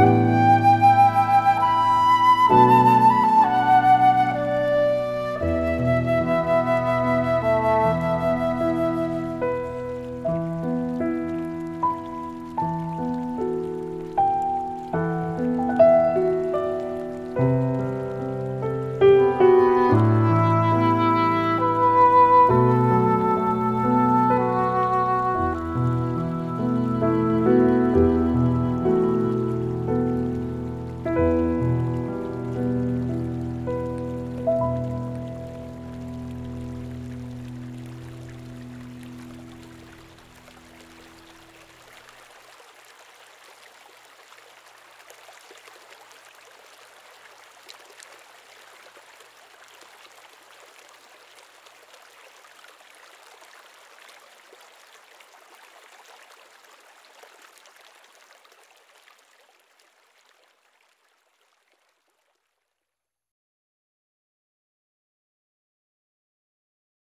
嗯。